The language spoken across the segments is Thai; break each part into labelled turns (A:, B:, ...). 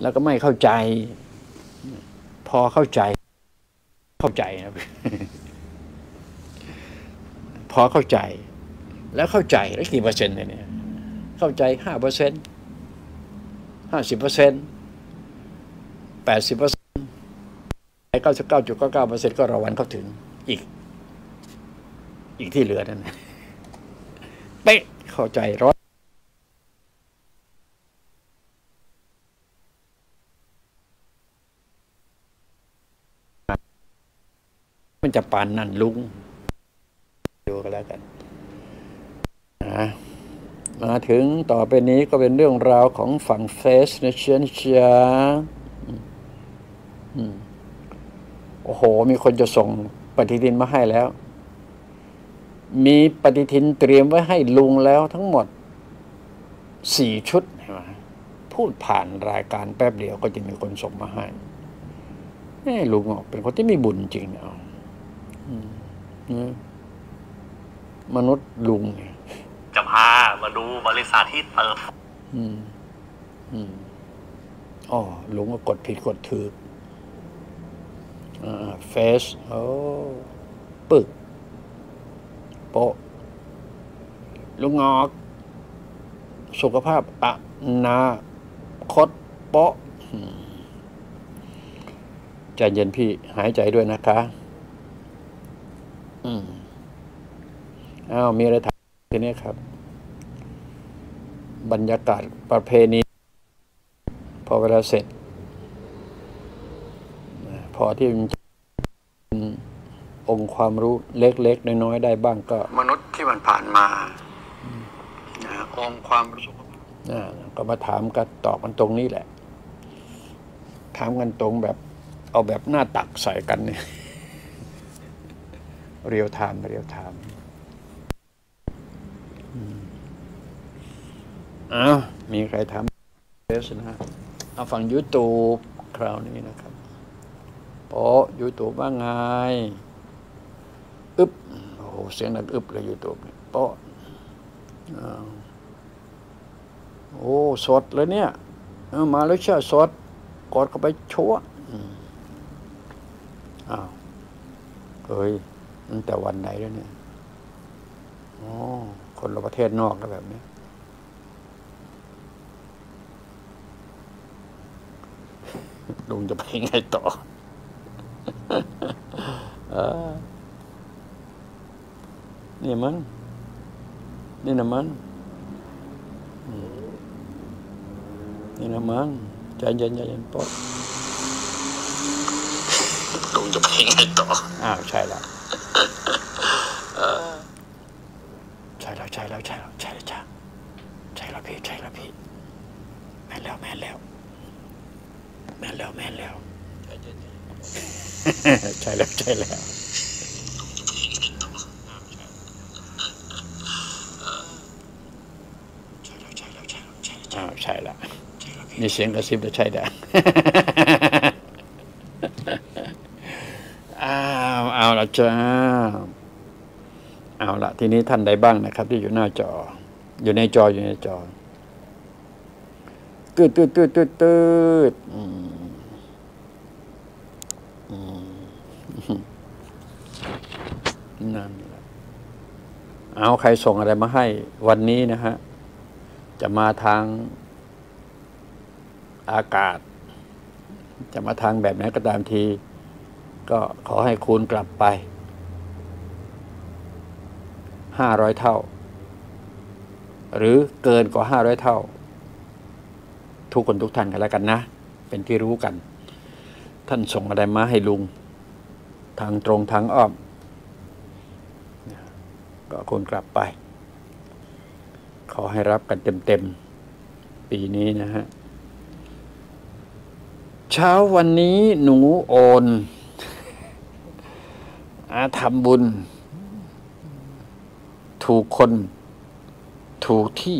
A: แล้วก็ไม่เข้าใจ พอเข้าใจ เข้าใจนะพอเข้าใจ แล้วเข้าใจแล้วกี่เปอร์เซ็นต์เนี่ย เข้าใจห้าเปอร์เซ็นต์ห้าสิบเปอร์เซ็นต์แปดสิบเปอร์เซ็นต์เก้าสิบเก้าจุดเก้าเก้าเปอร์เซ็นต์ก็รอวันเขาถึงอีก อีกที่เหลือนั่นเป๊ะเข้าใจร้อย จะปานนั่นลุงดูกันแล้วกันนะมาถึงต่อไปนี้ก็เป็นเรื่องราวของฝั่งเฟสนะเชียนเชียโอ้โห มีคนจะส่งปฏิทินมาให้แล้ว มีปฏิทินเตรียมไว้ให้ลุงแล้วทั้งหมดสี่ชุดเห็นไหมพูดผ่านรายการแป๊บเดียวก็จะมีคนส่งมาให้แม่ลุงอะเป็นคนที่มีบุญจริงเนะอืมนะ มนุษย์ลุงเนี่ย
B: จะพามาดูบริษัทที่เติบ
A: อืม อืมอ๋อลุงก็กดผิดกดถืออ่าเฟสโอ้ปึก โปะลุงงอก สุขภาพอะนาคตโปะอืมใจเย็นพี่หายใจด้วยนะคะ อืมอ้าวมีอะไรถามทีนี้ครับ บรรยากาศประเพณี พอเวลาเสร็จ พอที่มันจะเป็นองค์ความรู้เล็กๆน้อยๆได้บ้างก็ มนุษย์ที่มันผ่านมานะองค์ความรู้นะก็มาถามกันตอบกันตรงนี้แหละ ถามกันตรงแบบ เอาแบบหน้าตักใส่กันเนี่ย เรียวไทม์เรียวไทม์อ้าวมีใครทำเฟซนะฮะเอาฝั่งยูทูบคราวนี้นะครับโป๊ยูทูบว่าไงอึบโอ้โห เสียงดังอึบเลยยูทูบเนี่ยโป๊ะอ้าวโอ้สดเลยเนี่ย มาแล้วเชื่อสด กดเข้าไปชัวอืมอ้าวเฮ้ย ตั้งแต่วันไหนแล้วเนี่ยอ๋อคนละประเทศนอกแล้วแบบนี้ลุงจะไปยังไงต่อเออนี่มัน นี่นะมันอืมนี่นะมันใจเย็นใจเย็นปอด
B: ลุงจะไปยังไงต่อ
A: อ้าว ใช่แล้วใช่แล้ว ใช่แล้วใช่แล้วใช่แล้วจ้าใช่แล้วพี่ใช่แล้วพี่แม่นแล้วแม่นแล้วแม่นแล้วแม่นแล้วใช่แล้วใช่แล้วอ้าวใช่แล้วนี่เสียงกระซิบจะใช่ได้อ้าวเอาละจ้าเอาละ ทีนี้ท่านใดบ้างนะครับ ที่อยู่หน้าจอ อยู่ในจออยู่ในจอตืดตืดตืดตืดตืดอืมอืมนั่นเอาใครส่งอะไรมาให้วันนี้นะฮะ จะมาทางอากาศ จะมาทางแบบไหนก็ตามที ก็ขอให้คูณกลับไป ห้าร้อยเท่า หรือเกินกว่าห้าร้อยเท่า ทุกคนทุกท่านกันแล้วกันนะ เป็นที่รู้กัน ท่านส่งอะไรมาให้ลุง ทางตรงทางอ้อม ก็คูณกลับไป ขอให้รับกันเต็มๆ ปีนี้นะฮะ เช้าวันนี้หนูโอนอาทำบุญ ถูกคน ถูกที่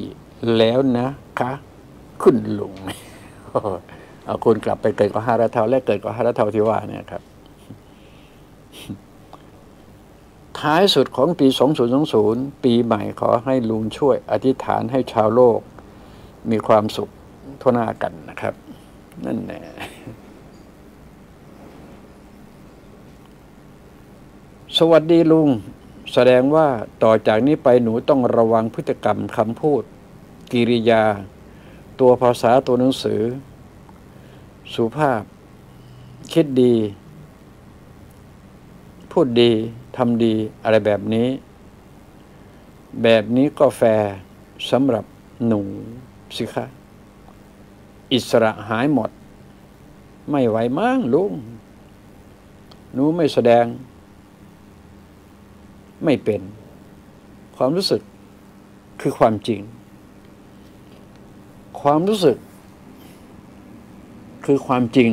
A: แล้วนะคะคุณลุงเอาคุณกลับไปเกิดกว่าห้าระเท่าและเกิดกว่าห้าระเท่าที่ว่าเนี่ยครับ ท้ายสุดของปี 2020 ปีใหม่ขอให้ลุงช่วย อธิษฐานให้ชาวโลก มีความสุขทั่วหน้ากันนะครับ นั่นแหละสวัสดีลุง แสดงว่าต่อจากนี้ไปหนูต้องระวังพฤติกรรมคำพูด กิริยา ตัวภาษาตัวหนังสือ สุภาพ คิดดี พูดดีทำดีอะไรแบบนี้ แบบนี้ก็แฟร์สำหรับหนูสิคะ อิสระหายหมด ไม่ไหวมั้งลุงหนูไม่แสดง ไม่เป็น ความรู้สึกคือความจริง ความรู้สึก คือความจริง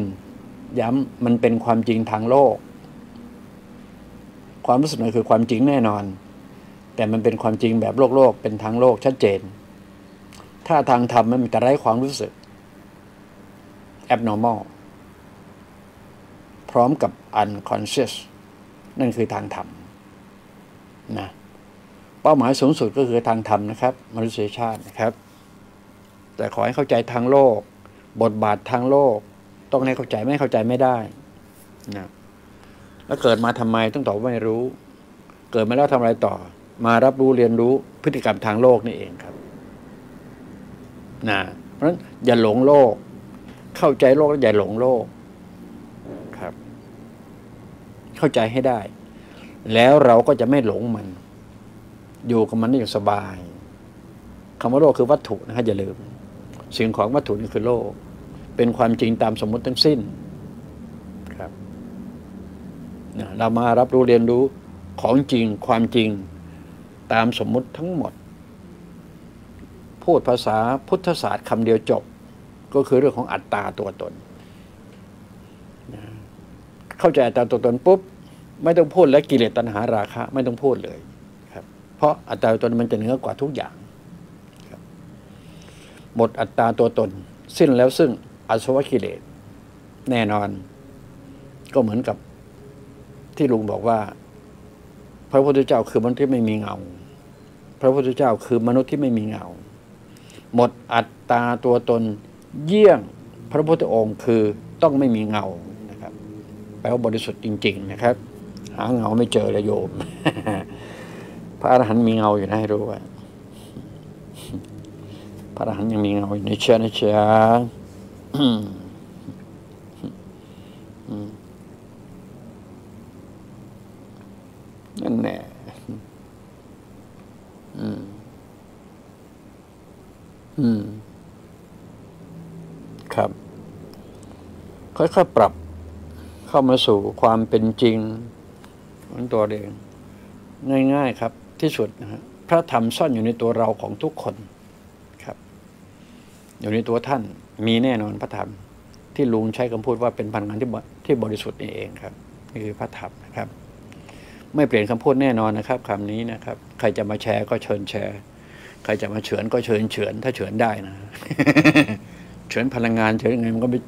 A: ย้ำมันเป็นความจริงทางโลก ความรู้สึกนั้นคือความจริงแน่นอน แต่มันเป็นความจริงแบบโลกโลกเป็นทางโลกชัดเจน ถ้าทางธรรมมันมีแต่ไร้ความรู้สึก abnormal พร้อมกับ unconscious นั่นคือทางธรรม นะเป้าหมายสูงสุดก็คือทางธรรมนะครับ มนุษยชาตินะครับ แต่ขอให้เข้าใจทางโลก บทบาททางโลก ต้องให้เข้าใจไม่เข้าใจไม่ได้นะแล้วเกิดมาทำไมต้องตอบว่าไม่รู้ เกิดมาแล้วทำอะไรต่อ มารับรู้เรียนรู้พฤติกรรมทางโลกนี่เองครับนะเพราะฉะนั้นอย่าหลงโลก เข้าใจโลกแล้วอย่าหลงโลกครับ เข้าใจให้ได้ แล้วเราก็จะไม่หลงมัน อยู่กับมันได้อย่างสบายคำว่าโลกคือวัตถุนะฮะอย่าลืม สิ่งของวัตถุนี่คือโลก เป็นความจริงตามสมมติทั้งสิ้นครับนะเรามารับรู้เรียนรู้ของจริงความจริงตามสมมุติทั้งหมด พูดภาษาพุทธศาสตร์คำเดียวจบ ก็คือเรื่องของอัตตาตัวตนนะเข้าใจอัตตาตัวตนปุ๊บ ไม่ต้องพูดและกิเลสตัณหาราคะ ไม่ต้องพูดเลยครับ เพราะอัตตาตัวตนมันจะเหนือกว่าทุกอย่างหมดอัตตาตัวตน สิ้นแล้วซึ่งอาสวะกิเลสแน่นอน ก็เหมือนกับที่ลุงบอกว่า พระพุทธเจ้าคือมนุษย์ที่ไม่มีเงา พระพุทธเจ้าคือมนุษย์ที่ไม่มีเงา หมดอัตตาตัวตน เยี่ยงพระพุทธองค์คือต้องไม่มีเงานะครับแปลว่าบริสุทธิ์จริง ๆ นะครับ หาเงาไม่เจอเลยโยม พระอรหันต์มีเงาอยู่นะให้รู้ว่าพระอรหันต์ยังมีเงาอยู่ในเชื้อในเชื้อนั่นแน่อืม อืม ครับ ค่อยๆปรับเข้ามาสู่ความเป็นจริง ของตัวเอง ง่าย ๆครับที่สุดนะฮะพระธรรมซ่อนอยู่ในตัวเราของทุกคนครับ อยู่ในตัวท่านมีแน่นอนพระธรรม ที่ลุงใช้คำพูดว่าเป็นพลังงานที่บที่บริสุทธิ์นี่เองครับนี่คือพระธรรมนะครับ ไม่เปลี่ยนคำพูดแน่นอนนะครับคำนี้นะครับ ใครจะมาแชร์ก็เชิญแชร์ ใครจะมาเฉือนก็เชิญเฉือนถ้าเฉือนได้นะเฉือนพลังงานเฉือนยังไงมันก็ไม่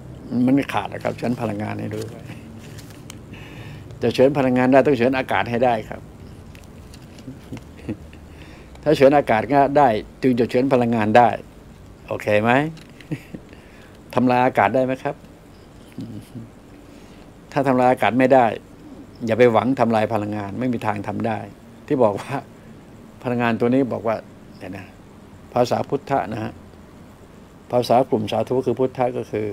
A: มันไม่ขาดนะครับเฉือนพลังงานให้ด้วย จะเฉือนพลังงานได้ต้องเฉือนอากาศให้ได้ครับ ถ้าเฉือนอากาศก็ได้ จึงจะเฉือนพลังงานได้ โอเคไหมทำลายอากาศได้ไหมครับ ถ้าทำลายอากาศไม่ได้ อย่าไปหวังทำลายพลังงาน ไม่มีทางทำได้ ที่บอกว่า พลังงานตัวนี้บอกว่าเนี่ยนะภาษาพุทธะนะฮะภาษากลุ่มสาธุคือพุทธะก็คือ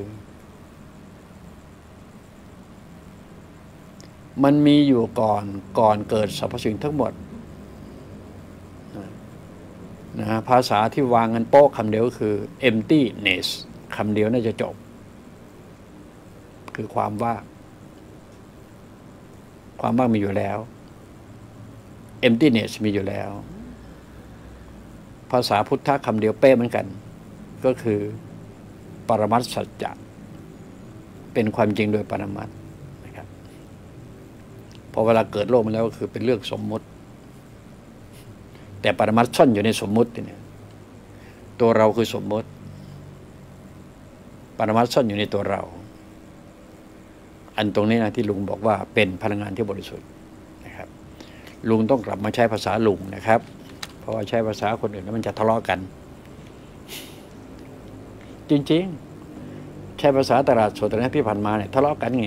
A: มันมีอยู่ก่อนก่อนเกิดสรรพสิ่งทั้งหมดนะฮะภาษาที่วางกันโป๊ะคำเดียวคือ emptiness คำเดียวน่าจะจบ คือความว่างความว่างมีอยู่แล้ว emptiness มีอยู่แล้ว ภาษาพุทธคำเดียวเป๊ะเหมือนกัน ก็คือ ปรมัตสัจจะเป็นความจริงโดยปรมัตถ พอเวลาเกิดโลกมาแล้วก็คือเป็นเรื่องสมมุติ แต่ปรมัตถ์ซ่อนอยู่ในสมมุติเนี่ยตัวเราคือสมมุติ ปรมัตถ์ซ่อนอยู่ในตัวเรา อันตรงนี้นะที่ลุงบอกว่าเป็นพลังงานที่บริสุทธิ์นะครับ ลุงต้องกลับมาใช้ภาษาลุงนะครับ เพราะว่าใช้ภาษาคนอื่นแล้วมันจะทะเลาะกัน จริงๆ ใช้ภาษาตลาดสดนะที่ผ่านมาเนี่ยทะเลาะกันแง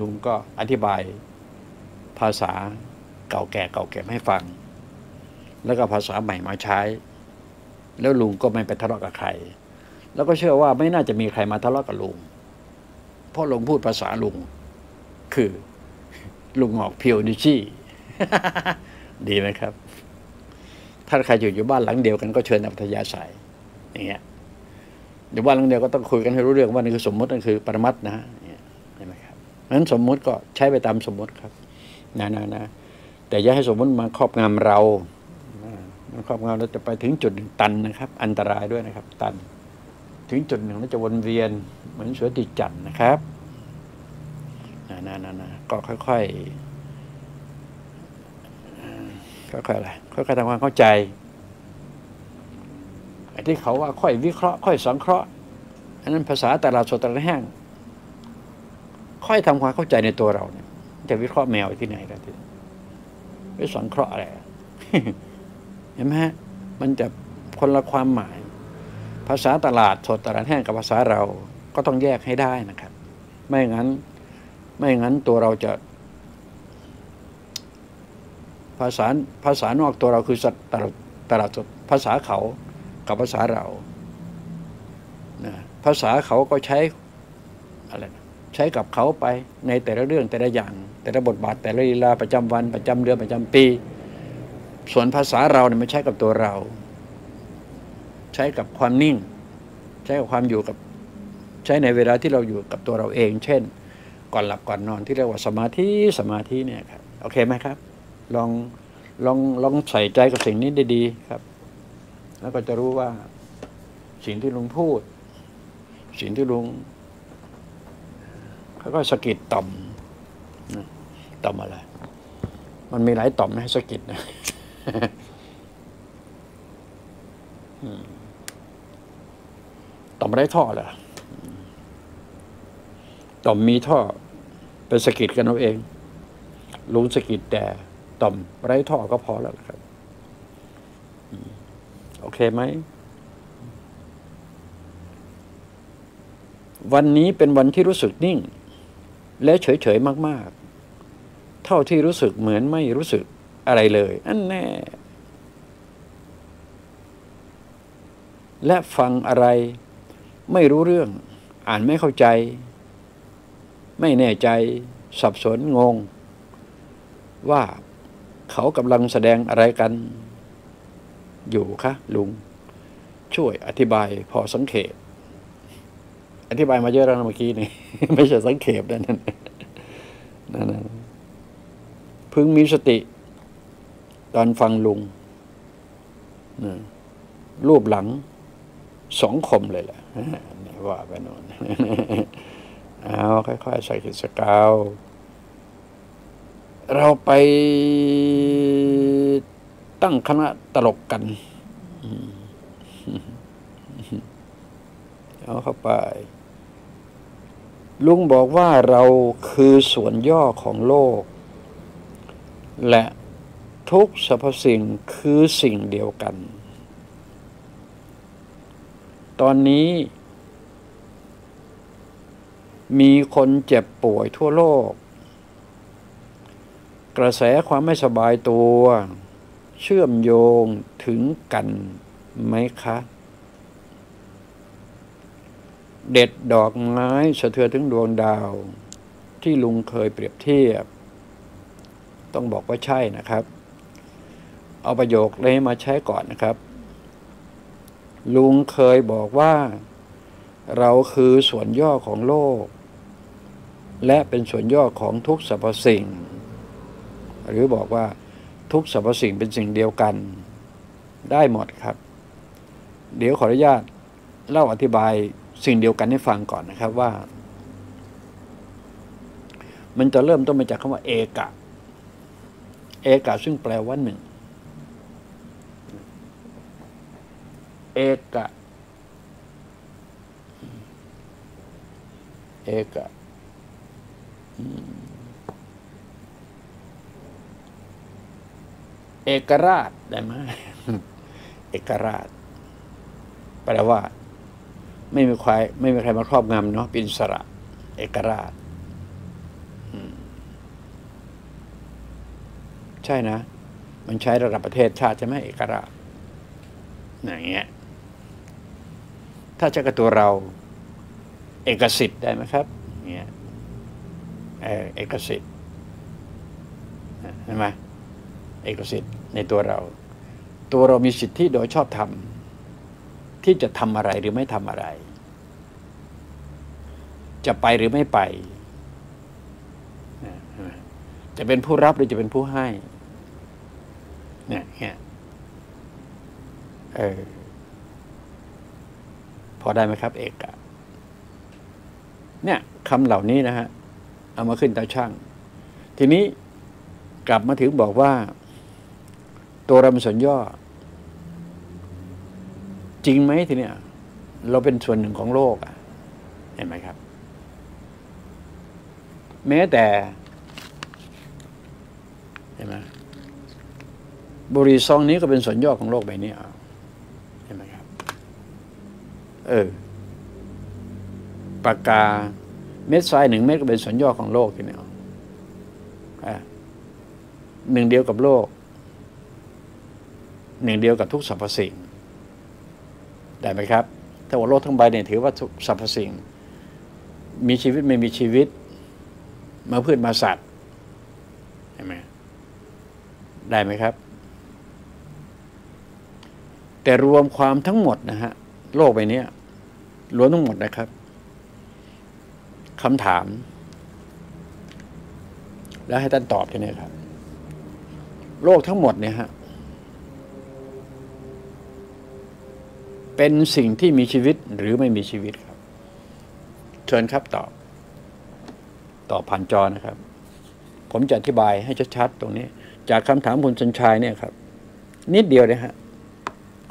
A: ลุงก็อธิบาย ภาษาเก่าแก่เก่าแก่ให้ฟัง แล้วก็ภาษาใหม่มาใช้ แล้วลุงก็ไม่ไปทะเลาะกับใคร แล้วก็เชื่อว่าไม่น่าจะมีใครมาทะเลาะกับลุงเพราะลุงพูดภาษาลุง คือลุงออกเพียวนิชี่ดีไหมครับ ถ้าใครอยู่อยู่บ้านหลังเดียวกันก็เชิญอัธยาศัยอย่างเงี้ยอยู่บ้านหลังเดียวก็ต้องคุยกันให้รู้เรื่องว่านี่คือสมมตินั่นคือปรมัตถ์นะเนี่ยเห็นไหมครับเพราะฉะนั้นสมมุติก็ใช้ไปตามสมมุติครับ นะนะนะแต่อย่าให้สมมติมาครอบงำเรามันครอบงำเราจะไปถึงจุดหนึ่งตันนะครับ อันตรายด้วยนะครับ ตัน ถึงจุดหนึ่งแล้วจะวนเวียนเหมือนเสือติดจันทร์นะครับนะนะนะนะก็ค่อยๆค่อยๆอะไรค่อยๆทำความเข้าใจไอ้ที่เขาว่าค่อยวิเคราะห์ค่อยสังเคราะห์อันนั้นภาษาแต่ละสดต่ละแห้งค่อยทำความเข้าใจในตัวเราเนี่ย จะวิเคราะห์แมวที่ไหนกันที่ไปสังเคราะห์อะไรเห็นไหมฮะมันจะคนละความหมาย ภาษาตลาดสดตลาดแห้งกับภาษาเราก็ต้องแยกให้ได้นะครับ ไม่งั้น ไม่งั้นตัวเราจะ ภาษาภาษานอกตัวเราคือสัตตลาดตลาดสดภาษาเขากับภาษาเรานะภาษาเขาก็ใช้อะไรนะ ใช้กับเขาไปในแต่ละเรื่องแต่ละอย่าง แต่ละบทบาทแต่ละลีลาประจำวันประจำเดือนประจำปี ส่วนภาษาเราเนี่ยมันใช้กับตัวเรา ใช้กับความนิ่ง ใช้กับความอยู่กับใช้ในเวลาที่เราอยู่กับตัวเราเอง เช่น ก่อนหลับก่อนนอนที่เรียกว่าสมาธิสมาธิเนี่ยครับโอเคไหมครับ ลองลองลองใส่ใจกับสิ่งนี้ได้ดีครับ แล้วก็จะรู้ว่าสิ่งที่ลุงพูด สิ่งที่ลุง เขาก็สะกิดต่อมนะต่อมอะไร มันมีหลายต่อมให้สะกิดนะต่อมไร้ท่อเหรอต่อมมีท่อไปสะกิดกันเอาเองลุงสะกิดแต่ต่อมไร้ท่อก็พอแล้วครับโอเคไหม วันนี้เป็นวันที่รู้สึกนิ่ง และเฉยๆมาก ๆ เท่าที่รู้สึกเหมือนไม่รู้สึกอะไรเลย อันแน่ และฟังอะไร ไม่รู้เรื่อง อ่านไม่เข้าใจ ไม่แน่ใจ สับสนงง ว่าเขากำลังแสดงอะไรกัน อยู่คะลุง ช่วยอธิบายพอสังเขป อธิบายมาเยอะแล้วเมื่อกี้นี่ ไม่ใช่สังเขปนะนั่นนั่นพึงมีสติ ตอนฟังลุงนะรูปหลังสองคมเลยแหละว่าไปโน่นเอาค่อยๆ ใส่ขีดสกาวเราไปตั้งคณะตลกกันเอาเข้าไป ลุงบอกว่าเราคือส่วนย่อของโลก และทุกสรรพสิ่งคือสิ่งเดียวกัน ตอนนี้ มีคนเจ็บป่วยทั่วโลก กระแสความไม่สบายตัว เชื่อมโยงถึงกันไหมคะ เด็ดดอกไม้สะเทือนถึงดวงดาว ที่ลุงเคยเปรียบเทียบ ต้องบอกว่าใช่นะครับ เอาประโยคนี้มาใช้ก่อนนะครับ ลุงเคยบอกว่า เราคือส่วนย่อของโลก และเป็นส่วนย่อของทุกสรรพสิ่ง หรือบอกว่าทุกสรรพสิ่งเป็นสิ่งเดียวกัน ได้หมดครับ เดี๋ยวขออนุญาตเล่าอธิบาย สิ่งเดียวกันให้ฟังก่อนนะครับว่า มันจะเริ่มต้นมาจากคำว่า เอกะ เอกะซึ่งแปลว่าหนึ่ง เอกะ เอกะเอกราชได้ไหมเอกราช แปลว่า ไม่มีใครไม่มีใครมาครอบงำเนาะเป็นสระ เอกราชใช่นะ มันใช้ระดับประเทศชาติใช่ไหมเอกราชอย่างเงี้ย ถ้าจะกับตัวเรา เอกสิทธิ์ได้ไหมครับเงี้ยเออเอกสิทธิ์เห็นไหมเอกสิทธิ์ในตัวเรา ตัวเรามีสิทธิโดยชอบธรรม ที่จะทำอะไรหรือไม่ทำอะไร จะไปหรือไม่ไป จะเป็นผู้รับหรือจะเป็นผู้ให้เนี่ยเนี่ยเออพอได้ไหมครับ เอกอะเนี่ยคำเหล่านี้นะฮะ เอามาขึ้นตาช่าง ทีนี้กลับมาถึงบอกว่า ตัวเราเป็นส่วนย่อ จริงไหมทีเนี้ยเราเป็นส่วนหนึ่งของโลกอะเห็นไหมครับ แม้แต่ เห็นไหมบุหรีซองนี้ก็เป็นส่วนย่อของโลกใบนี้เอาเห็นไหมครับ เออปากกาเม็ดทรายหนึ่งเม็ดก็เป็นส่วนย่อของโลกทีเนี้เอาหนึ่งเดียวกับโลก หนึ่งเดียวกับทุกสรรพสิ่ง ได้ไหมครับถ้าว่าโลกทั้งใบเนี่ยถือว่าทุกสรรพสิ่ง มีชีวิตไม่มีชีวิต มาพืชมาสัตว์เห็นไหมได้ไหมครับ แต่รวมความทั้งหมดนะฮะโลกใบนี้รวมทั้งหมดนะครับคำถาม แล้วให้ท่านตอบทีนี้ครับ โลกทั้งหมดเนี่ยฮะ เป็นสิ่งที่มีชีวิตหรือไม่มีชีวิตครับ เชิญครับตอบตอบผ่านจอนะครับ ผมจะอธิบายให้ชัดๆตรงนี้ จากคำถามคุณชันชัยเนี่ยครับ นิดเดียวเลยฮะ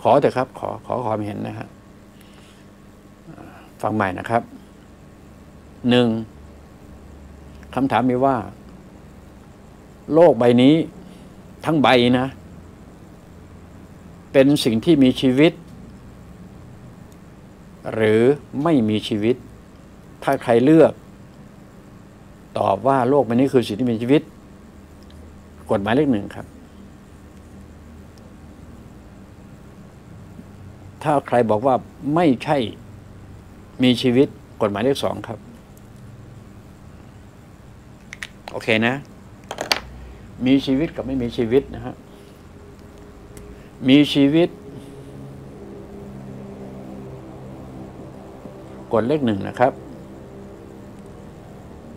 A: ขอเถอะครับ ขอขอความเห็นนะฮะฟังใหม่นะครับหนึ่งคำถามมีว่า โลกใบนี้ทั้งใบนะ เป็นสิ่งที่มีชีวิต หรือไม่มีชีวิต ถ้าใครเลือก ตอบว่าโลกใบนี้คือสิ่งที่มีชีวิต กฎหมายเลขหนึ่งครับ ถ้าใครบอกว่าไม่ใช่มีชีวิต กฎหมายเลขสองครับ โอเคนะ มีชีวิตกับไม่มีชีวิตนะฮะมีชีวิต กดเลขหนึ่งนะครับ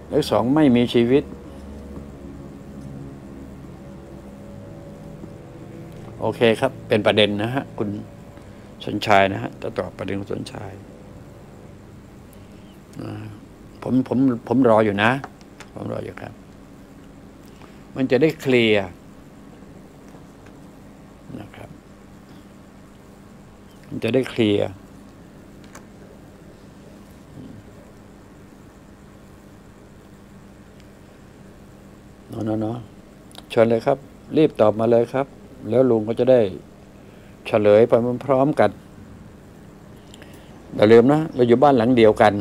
A: เลขสองไม่มีชีวิต โอเคครับ เป็นประเด็นนะฮะ คุณสนชายนะฮะจะตอบประเด็นคุณสนชายผมผมผมรออยู่นะ ผมรออยู่ครับ มันจะได้เคลียร์นะครับ มันจะได้เคลียร์ นาะเนาะเชิญเลยครับ รีบตอบมาเลยครับ แล้วลุงก็จะได้เฉลยไปพร้อมกันอย่าลืมนะ เราอยู่บ้านหลังเดียวกัน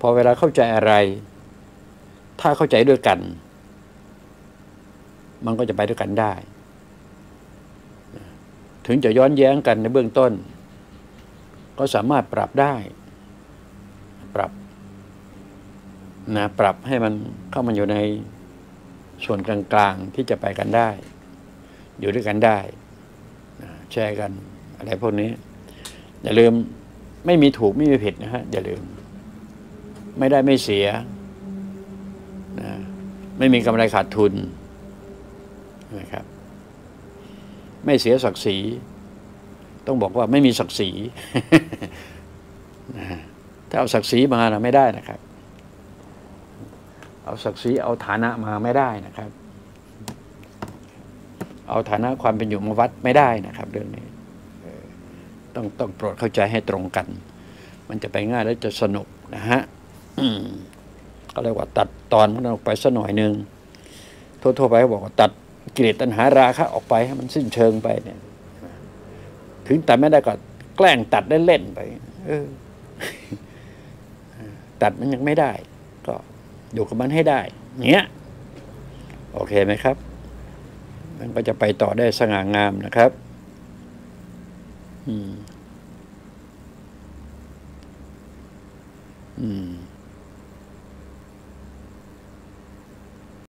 A: พอเวลาเข้าใจอะไร ถ้าเข้าใจด้วยกัน มันก็จะไปด้วยกันได้ ถึงจะย้อนแย้งกันในเบื้องต้น ก็สามารถปรับได้ ปรับ นะปรับให้มันเข้ามาอยู่ในส่วนกลางๆที่จะไปกันได้ อยู่ด้วยกันได้แชร์กันอะไรพวกนี้ อย่าลืมไม่มีถูกไม่มีผิดนะฮะอย่าลืม ไม่ได้ไม่เสียนะไม่มีกำไรขาดทุนนะครับ ไม่เสียศักดิ์ศรีต้องบอกว่าไม่มีศักดิ์ศรีนะถ้าเอาศักดิ์ศรีมานะไม่ได้นะครับ เอาศักดิ์ศรีเอาฐานะมาไม่ได้นะครับ เอาฐานะความเป็นอยู่มาวัดไม่ได้นะครับ เรื่องนี้ต้องต้องโปรดเข้าใจให้ตรงกัน มันจะไปง่ายและจะสนุกนะฮะก็เรียกว่าตัดตอนมันออกไปสักหน่อยหนึ่งทั่วๆไปบอกว่าตัดกิเลสตัณหาราคะออกไปให้มันสิ้นเชิงไปเนี่ย ถึงแต่ไม่ได้ก็แกล้งตัดเล่นๆไป เออ ตัดมันยังไม่ได้ ก็ อยู่กับมันให้ได้เนี้ยโอเคไหมครับ มันก็จะไปต่อได้สง่างามนะครับ อืม อืม